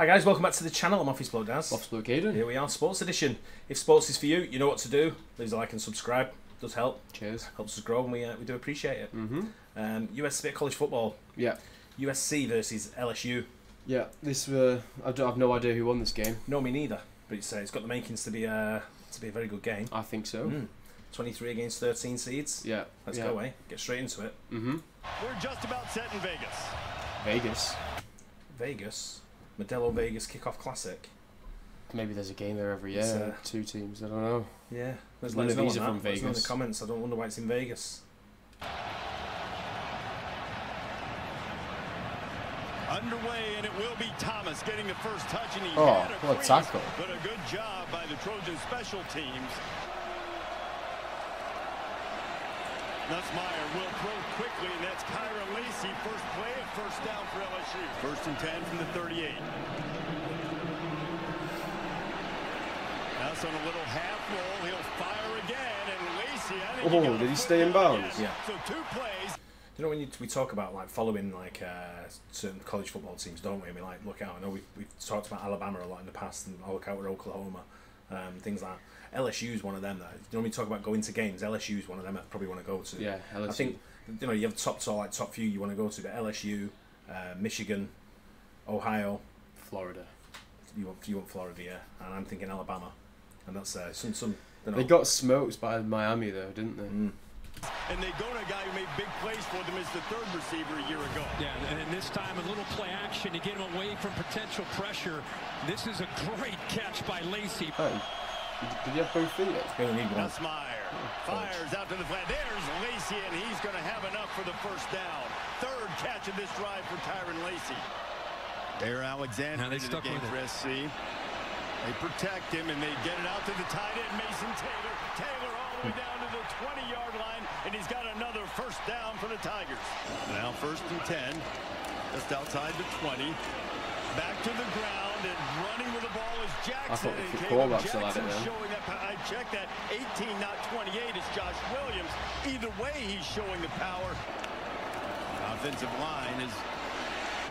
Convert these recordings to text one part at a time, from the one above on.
Hi guys, welcome back to the channel. I'm Office Bloke Daz. Office Bloke Aidan. Here we are, Sports Edition. If sports is for you, you know what to do. Leave a like and subscribe. Does help. Cheers. Helps us grow, and we uh, we do appreciate it. Mm-hmm. Um, US bit college football. Yeah. USC versus LSU. Yeah. This uh, I don't have no idea who won this game. No, me neither. But it's uh, it's got the makings to be uh, to be a very good game. I think so. Mm. 23 against 13 seeds. Yeah. Let's yeah. go, eh? Get straight into it. Mm-hmm. We're just about set in Vegas. Vegas. Vegas. Modelo Vegas Kickoff Classic. Maybe there's a game there every year. Uh, Two teams. I don't know. Yeah. Let's None of know these on are that. from Let us in the comments. I don't wonder why it's in Vegas. Underway, and it will be Thomas getting the first touch, and he Oh, had a what a crease, tackle. But a good job by the Trojan special teams. Nussmeier will throw quickly, and that's Kyren Lacy. First play, a first down for LSU. First and 10 from the 38. Nuss on a little half roll. He'll fire again, and Lacy, I think Oh, got did he stay in down. bounds? Yeah. So two plays. You know when you, we talk about like following like uh, certain college football teams, don't we? I mean, like look out. I know we've, we've talked about Alabama a lot in the past, and I'll look out with Oklahoma, um, things like that. LSU's one of them. That you know when we talk about going to games, LSU's one of them. I probably want to go to. Yeah. LSU. I think you know you have top top like top few you want to go to, but LSU, uh, Michigan, Ohio, Florida. you want you want Florida, yeah, and I'm thinking Alabama, and that's uh, some some. You know, They got smoked by Miami though, didn't they? Mm. And they go to a guy who made big plays for them as the third receiver a year ago. Yeah, and in this time, a little play action to get him away from potential pressure. This is a great catch by Lacy. Oh, did you have both feet? up? we only need one. Nussmeier fires out to the flat. There's Lacy, and he's going to have enough for the first down. Third catch of this drive for Kyren Lacy. There, Alexander Now they into the stuck game with for it. SC. They protect him, and they get it out to the tight end, Mason Taylor. Taylor all the way down to the 20-yard line, and he's got another first down for the Tigers. Now first and 10, just outside the 20. Back to the ground, and running with the ball is Jackson. thought the and kick Caleb quarterback it Jackson showing that. I checked that. 18, not 28, is Josh Williams. Either way, he's showing the power. Offensive line is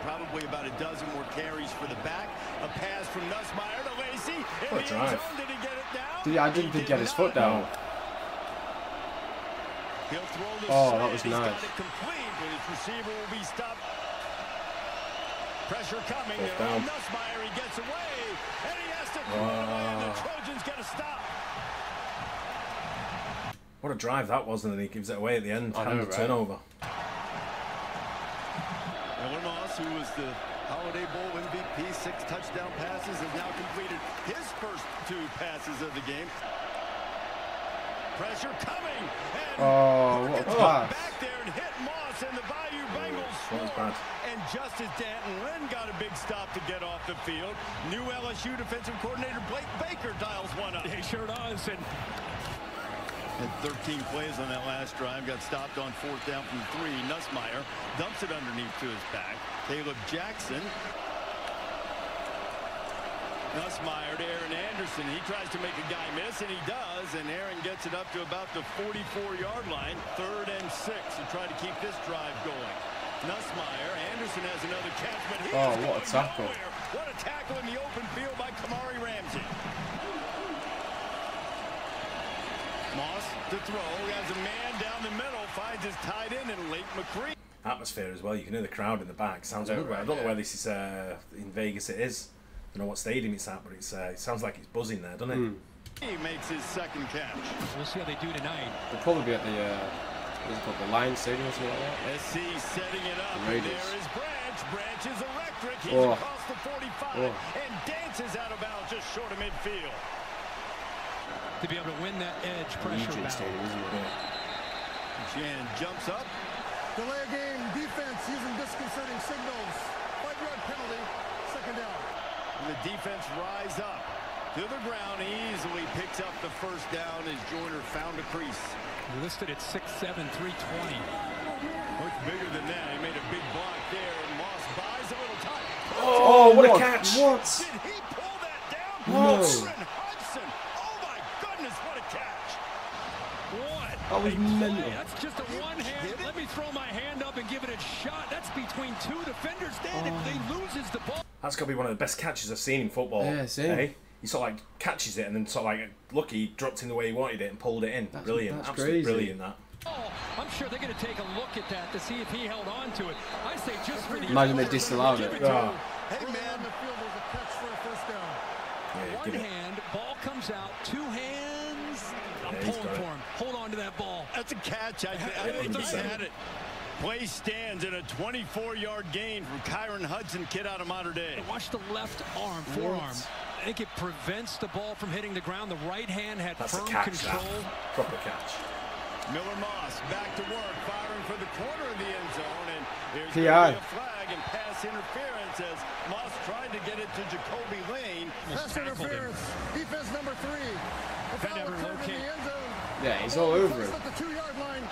probably about a dozen more carries for the back. A pass from Nussmeier to Lacy. What a drive. zone. Did he get it down? Did I didn't He think he had his did foot down. He'll throw the Oh, that was He's got nice. it complete, but his receiver will be stopped. Pressure coming. Fourth They're on down. Nussmeier. He gets away, and he has to throw it away, and the ah. Trojans get a stop. What a drive that was, and then he gives it away at the end. I know, right? turnover. Ellen Moss, who was the Holiday Bowl MVP, six touchdown passes, has now completed his first two passes of the game. Pressure coming, and Oh, what a pass. back there and hit Moss, and the Bayou Bengals that score. And just as D'Anton Lynn got a big stop to get off the field, new LSU defensive coordinator Blake Baker dials one up. He sure does. And Had 13 plays on that last drive. Got stopped on fourth down from three. Nussmeier dumps it underneath to his back. Kaleb Jackson. Nussmeier to Aaron Anderson. He tries to make a guy miss, and he does. And Aaron gets it up to about the 44-yard line. Third and six to try to keep this drive going. Nussmeier. Anderson has another catch, but he Oh, is what a tackle. nowhere. What a tackle in the open field by Kamari Ramsey. Moss to throw. He has a man down the middle. Finds his tight end and Lake McRee. atmosphere as well. You can hear the crowd in the back. Sounds Yeah, good. right, I don't know where this is uh, in Vegas. It is. I don't know what stadium it's at, but it's uh, it sounds like it's buzzing there, doesn't it? Hmm. He makes his second catch. we'll see how they do tonight. They'll probably be at the uh, what's it called, the Lions Stadium or something like that. SC setting it up. The Raiders. there is Branch. Branch is electric. He's Oh. across the 45 Oh. and dances out of bounds just short of midfield. To be able to win that edge pressure Regent battle. Stadium, isn't it? Jan jumps up. Delay a game, defense using disconcerting signals. Five-yard penalty, second down. The defense rise up to the ground. He easily picks up the first down as Joyner found a crease. They're listed at 6'7", 320. Much bigger than that. He made a big block there, and Moss buys a little time. Oh, what, a oh, catch! What? Did he pull that down? No. Aaron Hudson. Oh my goodness, what a catch! What? That was a mental. That's just a one hand. Let me throw my hand up and give it a shot. That's between two defenders. Dan, if they oh. loses the ball. That's got to be one of the best catches I've seen in football. Yeah, same. eh? He sort of like catches it and then sort of like lucky he dropped in the way he wanted it and pulled it in. That's- brilliant, that's absolutely crazy. brilliant. That. Oh, I'm sure they're going to take a look at that to see if he held on to it. I say just for the Imagine they disallowed give it. to Ah. Hey, man. The field, there's a catch for a first down. Yeah, One it. hand, ball comes out, two hands. I'm Yeah, pulling for him. Hold on to that ball. That's a catch. I, I think he had it. Play stands in a 24-yard gain from Kyron Hudson, kid out of modern Day. Watch the left arm, forearm. I think it prevents the ball from hitting the ground. The right hand had That's a firm catch. control. That. Proper catch. Miller Moss back to work, firing for the corner of the end zone, and there's PI. gonna be a flag and pass interference as Moss tried to get it to Ja'Kobi Lane. Pass tackled him. interference. Defense number three. The foul occurred in the end zone. Yeah, he's all over it. At the two-yard line.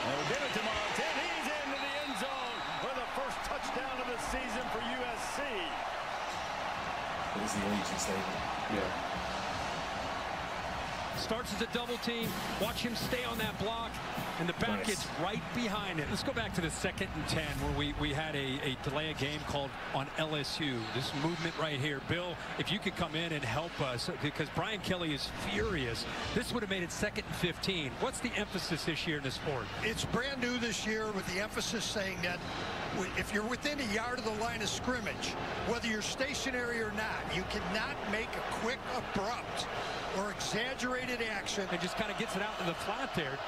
They'll get it to Moss, he's into the end zone for the first touchdown of the season for USC. It was the Allegiant Stadium. Yeah. Starts as a double team. Watch him stay on that block. And the back Nice. gets right behind it. Let's go back to the second and 10 where we, we had a, a delay of game called on LSU. This movement right here. Bill, if you could come in and help us because Brian Kelly is furious. This would have made it second and 15. What's the emphasis this year in the sport? It's brand new this year with the emphasis saying that if you're within a yard of the line of scrimmage, whether you're stationary or not, you cannot make a quick, abrupt, or exaggerated action. And just kind of gets it out to the flat there.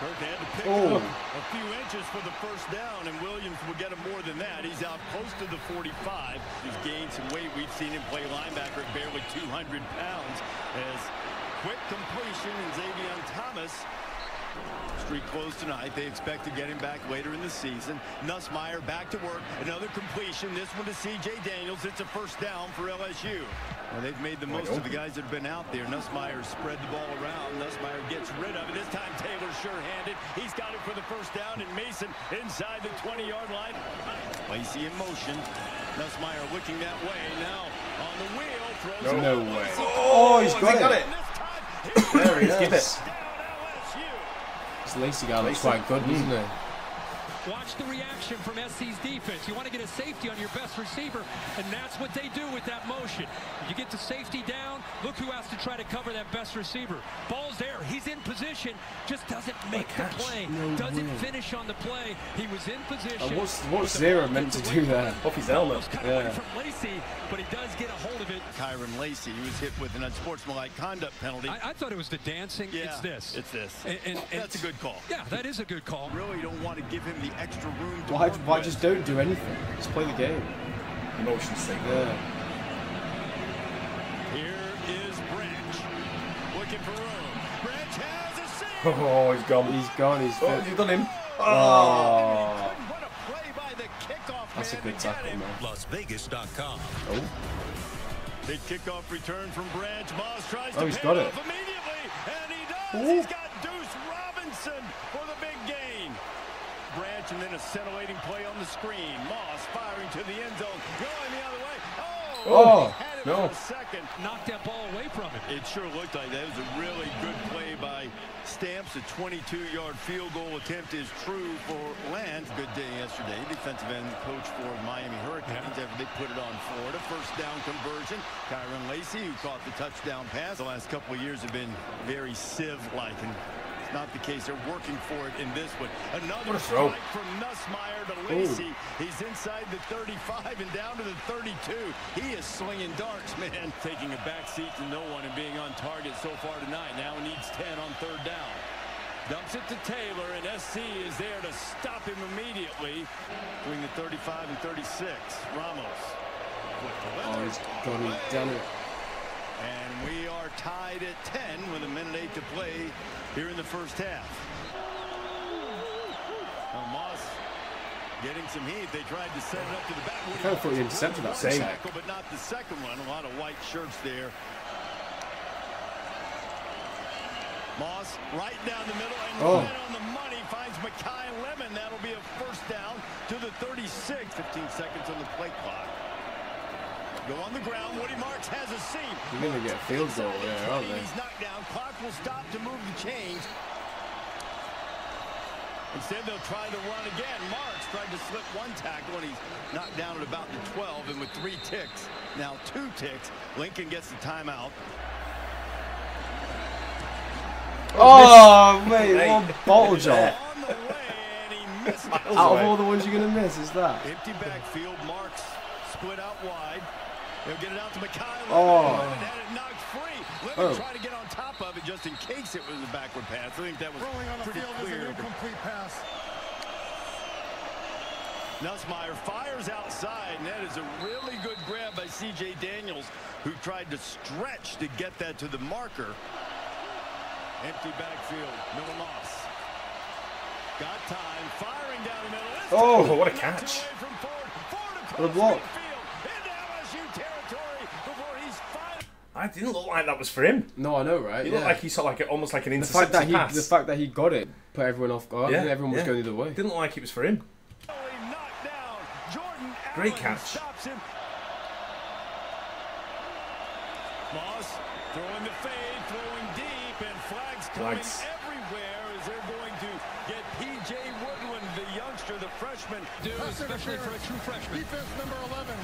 Kirk had to pick Oh. up a few inches for the first down, and Williams will get him more than that. He's out close to the 45. He's gained some weight. We've seen him play linebacker at barely 200 pounds. As quick completion, and Xavier Thomas Street closed tonight. They expect to get him back later in the season. Nussmeier back to work. Another completion. This one to C.J. Daniels. It's a first down for LSU. Well, they've made the most of the guys that have been out there. Nussmeier spread the ball around. Nussmeier gets rid of it. This time Taylor sure-handed. He's got it for the first down, and Mason inside the 20-yard line. Lacy in motion. Nussmeier looking that way. Now on the wheel. Throws it No way. Oh, he's got he it. got it? And this time, he's There he Give is. it. Down LSU. This Lacy guy looks Lacy. quite good, doesn't he? Watch the reaction from SC's defense. You want to get a safety on your best receiver, and that's what they do with that motion. You get the safety down, look who has to try to cover that best receiver. Ball's there. He's in position, just doesn't make the play. No doesn't way. finish on the play. He was in position. Uh, what's but what's Zero meant to do away from there? him. Off his helmet. Yeah. from Lacy, but he does get a hold of it. Kyren Lacy, he was hit with an unsportsmanlike conduct penalty. I, I thought it was the dancing. yeah, It's this. It's this. And- and- and- That's a good call. Yeah, that is a good call. Really don't want to give him the extra room to Why, why with. just don't do anything? Just play the game. Emotion state. Yeah. Here is Branch. Looking for room. Branch has a seat. Oh, he's gone. He's gone. He's Oh, fit. he's done him. Oh. oh. What a play by the kickoff That's a good to get tackle, him. man. LasVegas.com. Oh. Big kickoff return from Branch. Moss tries Oh, to he's pay got it it. off immediately, and he does. Ooh. He's got Duce Robinson for the big gain. Branch and then a scintillating play on the screen. Moss firing to the end zone, going the other way. Oh, Oh, had it no. second. Knocked that ball away from him. It sure looked like that. It was a really good play by Stamps. A 22-yard field goal attempt is true for Lantz. Good day yesterday. Defensive end coach for Miami Hurricanes after they put it on Florida. First down conversion. Kyren Lacy, who caught the touchdown pass. The last couple of years have been very sieve-like. And not the case. They're working for it in this one. Another throw. strike from Nussmeier to Lacy. He's inside the 35 and down to the 32. He is slinging darts, man. Taking a back seat to no one and being on target so far tonight. Now he needs 10 on third down. Dumps it to Taylor, and SC is there to stop him immediately between the 35 and 36. Ramos. Oh, he's gone. He's done it. And we are tied at 10 with a minute eight to play here in the first half. Now Moss getting some heat. They tried to set it up to the back. I kind of thought he intercepted that Same. Tackle, but not the second one. A lot of white shirts there. Moss right down the middle and Oh. right on the money finds Makai Lemon. That'll be a first down to the 36. 15 seconds on the play clock. Go on the ground. Woody Marks has a seat. You're going to get a field goal there, aren't they? He's knocked down. Clock will stop to move the change. Instead, they'll try to run again. Marks tried to slip one tackle, and he's knocked down at about the 12, and with three ticks, now two ticks, Lincoln gets the timeout. Oh, oh mate, Hey. what bottle job. On the way, and he missed it. Out of all the ones you're going to miss, is that? Empty backfield. Marks split out wide. He'll get it out to Makai. Oh. Lemon had it knocked free. Lemon Oh. tried to get on top of it just in case it was a backward pass. I think that was Rolling on the pretty field is clear. an incomplete pass. Nussmeier fires outside, and that is a really good grab by C.J. Daniels, who tried to stretch to get that to the marker. Empty backfield. Miller Moss. Got time. Firing down the middle. This Oh, what a catch. away Ford. Ford What a block. midfield, Into LSU territory before he's finally... I didn't look like that was for him. No, I know, right? He Yeah. looked like he saw like a, almost like an the fact intercepted that he, pass. the fact that he got it, put everyone off guard. Yeah, everyone was yeah. going the other way. didn't look like it was for him. knocked down. Jordan Great catch. stops. Moss throwing the fade, throwing deep, and flags coming Flags. everywhere as they're going to get P.J. Woodland, the youngster, the freshman. Do, especially for a true freshman. Defense number 11.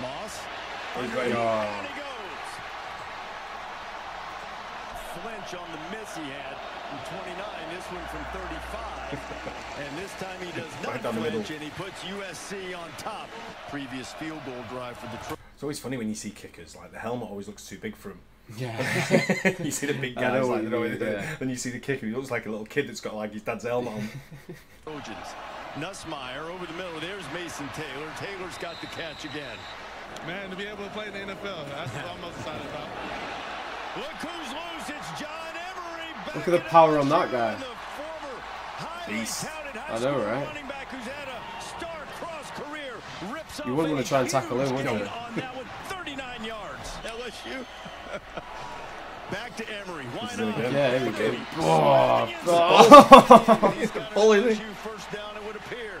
Moss. He's ready. Down he goes. Flinch on the miss he had from 29. This one from 35. and this time he does not Right middle. flinch, and he puts USC on top. Previous field goal drive for the Trojans. It's always funny when you see kickers. Like the helmet always looks too big for him. Yeah. you see the big I guys, like you you know, mean, yeah. then you see the kicker. He looks like a little kid that's got like his dad's helmet on. Trojans. Nussmeier over the middle. There's Mason Taylor. Taylor's got the catch again. Man, to be able to play in the NFL, that's what I'm most excited about. Look who's loose. It's John Emery. back Look at the power on that guy. and the former highly Beast. touted high I know, right? running back who's had a star cross career rips You wouldn't wanna try and tackle him, would you? On that one, 39 yards. LSU. Back to Emery. Why This not? Yeah, here we go. Emery Oh, sliding inside. He's got an Ball, isn't he? LSU first down, it would appear.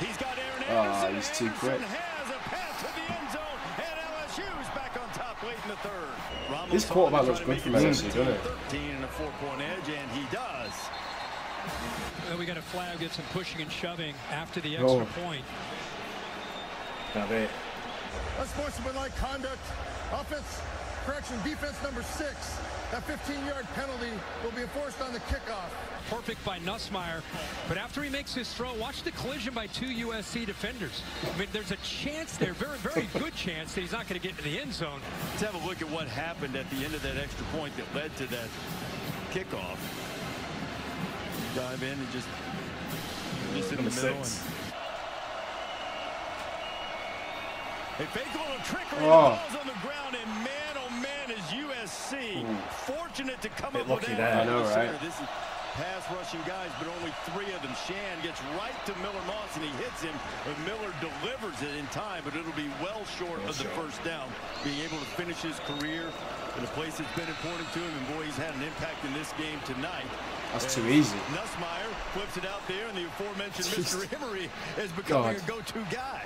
He's got Aaron Anderson. he's too quick. has a pass to the end zone, and LSU's back on top late in the third. Ramos This quarterback looks good make from LSU, doesn't it? 17-13 and a four-point edge, and he does. Uh, we got a flag, get some pushing and shoving after the Oh. extra point. Now they, Unsportsmanlike conduct. Offense, correction, defense number six. That 15-yard penalty will be enforced on the kickoff. Perfect by Nussmeier. But after he makes his throw, watch the collision by two USC defenders. I mean, there's a chance there, very, very good chance that he's not going to get into the end zone. Let's have a look at what happened at the end of that extra point that led to that kickoff. Dive in and just, just in number the middle. Six. They fake a little trickery. Oh. The ball's on the ground, and man, oh man, is USC hmm. fortunate to come Bit up lucky with there. that. I know, right? This is pass rushing guys, but only three of them. Shan gets right to Miller Moss, and he hits him. But Miller delivers it in time, but it'll be well short of the first down. Being able to finish his career in a place that's been important to him, and boy, he's had an impact in this game tonight. That's As too easy. Nussmeier flips it out there, and the aforementioned Jeez. Mr. Emery is becoming God. a go-to guy.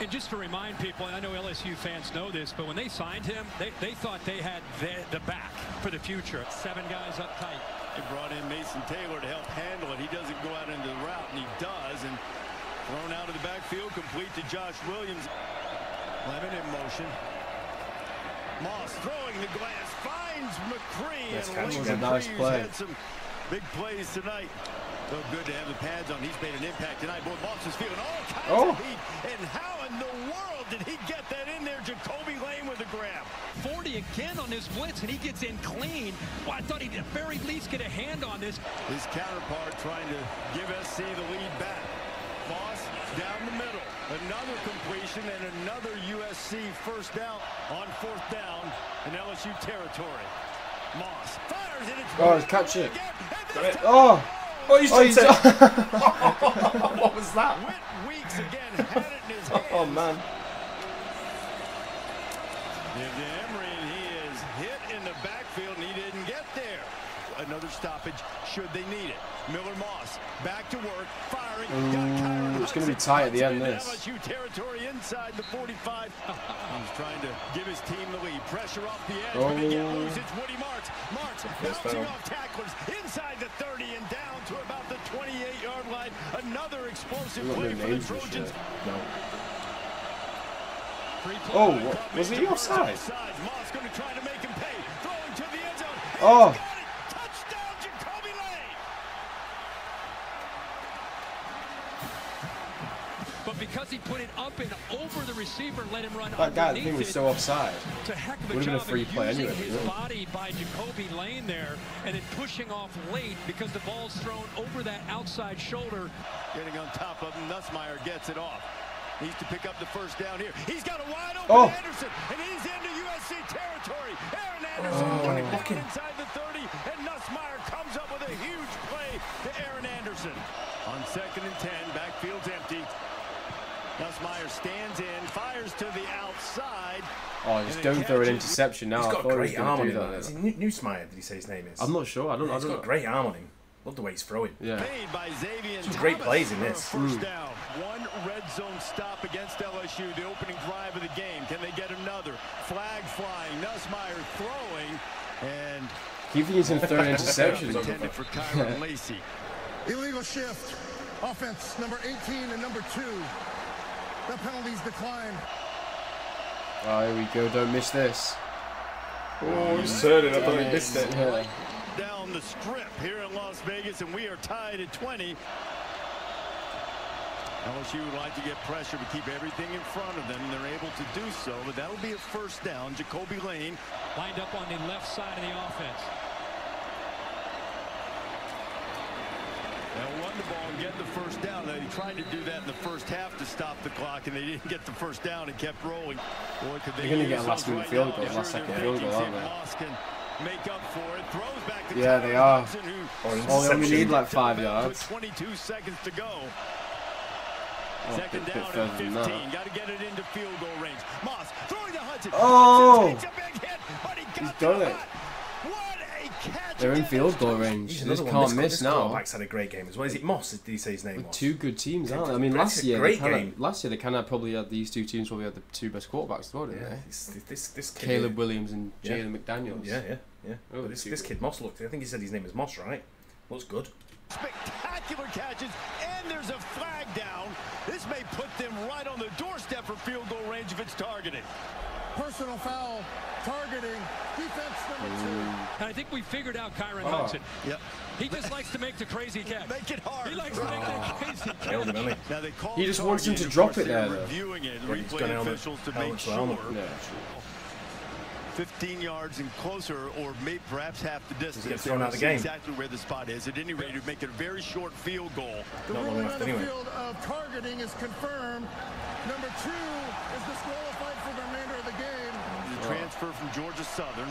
And just to remind people, and I know LSU fans know this, but when they signed him, they, they thought they had the, the back for the future. Seven guys up tight. They brought in Mason Taylor to help handle it. He doesn't go out into the route, and he does. And thrown out of the backfield, complete to Josh Williams. Lemon in motion. Moss throwing the glass, finds McRee. Nice and. Lee Was a nice McRee's play. had some big plays tonight. So good to have the pads on. He's made an impact tonight. Boy, Moss is feeling all kinds Oh. of heat. And how in the world did he get that in there? Ja'Kobi Lane with the grab. 40 again on this blitz, and he gets in clean. Well, I thought he'd at very least get a hand on this. His counterpart trying to give SC the lead back. Foss down the middle. Another completion and another USC first down on fourth down in LSU territory. Moss fires and it's Oh, catch it. again. And Got it. Oh! oh, he's Oh, dropped he's what was that? Whit Weeks again Oh man. Give to Emery, and he is hit in the backfield, and he didn't get there. another stoppage should they need it. Miller Moss back to work, firing. Ooh, got mm, Kyron it's gonna be tight at the end, into this. LSU territory inside the 45. He's trying to give his team the lead. Pressure off the edge, but they get Oh. loose. It's Woody Marks. Marks First bouncing foul. off tacklers inside the 30 and down to about the 28-yard line. Another explosive play for the Trojans. shit. No. Free play. Oh, what, was he offside? Offside. Moss going to try to make him pay. Throwing to the end zone. And Oh. he's got it. Touchdown, Ja'Kobi Lane. But because he put it up and over the receiver and let him run That guy, the underneath thing was it, so offside. It's a heck of a Would've been a free play using anyway, his really. body by Ja'Kobi Lane there and then pushing off late because the ball's thrown over that outside shoulder. Getting on top of him. Nussmeier gets it off. Needs to pick up the first down here. He's got a wide open Oh. Anderson, and he's into USC territory. Aaron oh, Anderson Oh, going down inside the 30, and Nussmeier comes up with a huge play to Aaron Anderson. On second and 10, backfield's empty. Nussmeier stands in, fires to the outside. Oh, just And don't throw an interception now. He's got I a a great going arm on him. that. Is he New- Newsmeyer, did he say his name is? I'm not sure. I don't. Yeah, I he's don't got know. a great arm on him. Love the way he's throwing. Yeah. Made by Xavier Some great Thomas plays in this. First down. One red zone stop against LSU, the opening drive of the game. Can they get another? Flag flying. Nussmeier throwing. And Keep thinking he's throwing interceptions. intended for Kyren Lacy. Illegal shift. Offense number 18 and number 2. The penalties decline. Oh, here we go. Don't miss this. Oh, he's turning. I thought he missed it. Yeah. Down the strip here in Las Vegas, and we are tied at 20. LSU would like to get pressure to keep everything in front of them. And they're able to do so, but that'll be a first down. Ja'Kobi Lane Lined up on the left side of the offense. They'll run the ball and get the first down. They tried to do that in the first half to stop the clock, and they didn't get the first down and kept rolling. Boy, could they They're gonna get a last minute right field goal, last second field goal, aren't they? Make up for it. Throws back to Yeah, they are. Or Oh, they only need like five yards. 22 seconds to go. Oh, Second bit- bit down and further than that. 15. Got to get it into field goal range. Moss throwing to Hudson. Oh! Hudson takes a big hit, he He's done it. What a catch. They're in field goal range. He's They just can't This- miss this now. quarterback's had a great game as well. Is it Moss? Did he say his name With two good teams, aren't they? I mean, last year, they great kinda, last year they kind of probably had these two teams probably had the two best quarterbacks, as well, didn't Yeah, they? it's- this this kid. Caleb Williams and Yeah. Jalen McDaniels. Yeah, yeah, yeah. Oh, but this, this kid Moss looked. I think he said his name is Moss, right? Looks good. spectacular catches, and there's a flag down. This may put them right on the doorstep for field goal range if it's targeted. Personal foul. Targeting. Defense number 2. And I think we figured out Kyron Oh. Hudson. Yep. He just likes to make the crazy catch. Make it hard. He likes to make that oh. crazy catch. hasn't he? Now they call He just wants him to drop it there, they're though. Reviewing it, Yeah, he's replay gonna officials to helmet make to helmet. sure. Yeah. 15 yards and closer, or maybe perhaps half the distance. get thrown out of the game. Exactly where the spot is. At any rate, it would make it a very short field goal. The Not ruling on the anyway. field of targeting is confirmed. Number 2 is disqualified for the remainder of the game. The transfer from Georgia Southern.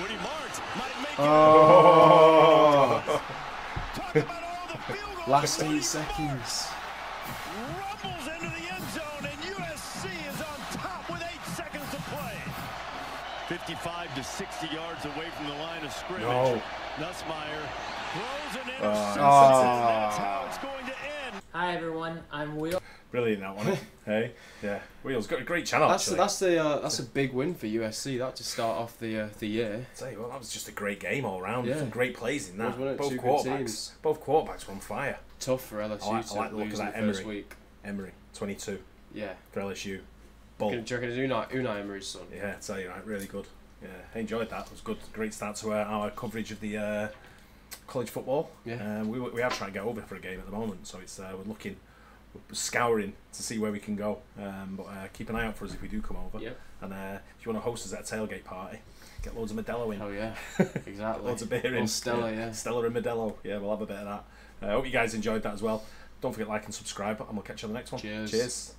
Woody Marks might make it. Oh, Talk about all the field goals. last Woody eight seconds. rumbles into the end zone, 55 to 60 yards away from the line of scrimmage. No. Nussmeier throws an interception. Ah. That's how it's going to end. Hi everyone, I'm Will. Brilliant that one. hey, yeah. Wheels got a great channel. That's actually. that's the uh, that's a big win for USC. That to start off the uh, the year. Tell you what, that was just a great game all round. Yeah. Some great plays in that. Was, wasn't? Both Two quarterbacks. Both quarterbacks were on fire. Tough for LSU I like- I to like the look lose of that first Emery. week. Emery, 22 Yeah. for LSU. Do Bull. you reckon it's Unai, Unai Emery's son? Yeah, tell you, right, really good. Yeah, I enjoyed that. It was good. Great start to uh, our coverage of the uh, college football. Yeah. Um, we we are trying to get over for a game at the moment, so it's uh, we're looking, we're scouring to see where we can go. Um, but uh, keep an eye out for us if we do come over. Yep. And uh, if you want to host us at a tailgate party, get loads of Modelo in. Oh yeah. Exactly. Loads of beer in. Or Stella, yeah. Stella and Modelo. Yeah, we'll have a bit of that. I uh, hope you guys enjoyed that as well. Don't forget to like and subscribe, and we'll catch you on the next one. Cheers. Cheers.